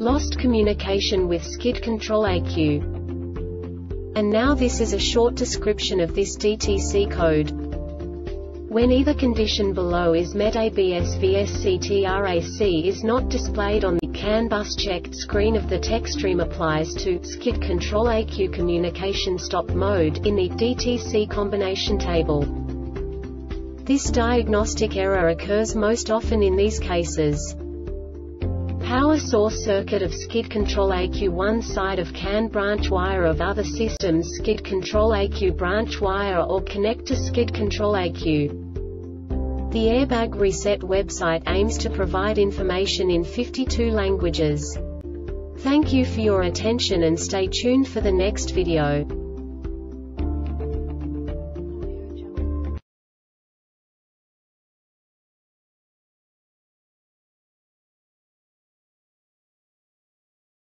lost communication with skid control ECU. And now this is a short description of this DTC code. When either condition below is met ABS VSC TRAC is not displayed on the CAN bus checked screen of the TechStream applies to skid control ECU communication stop mode in the DTC combination table. This diagnostic error occurs most often in these cases. Source circuit of skid control ECU 1 side of CAN branch wire of other systems skid control ECU branch wire or connector skid control ECU. The Airbag Reset website aims to provide information in 52 languages. Thank you for your attention and stay tuned for the next video.